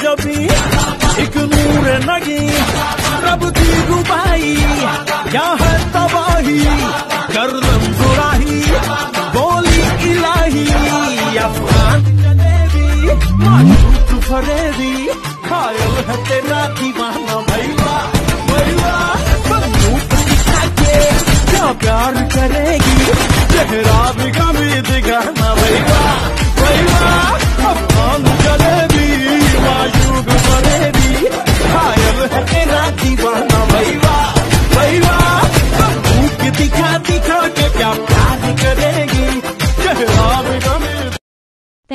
जबी, एक नूर नगी। रब की गुबाई क्या है तबाही। गर्दन सुराही बोली इलाही। अफगान जलेबी माशूक फरेबी। खायल है तेरा दीवाना, भैया भैया। बंदूक क्या प्यार करेगी? चेहरा भी कभी दिखाना, भैया।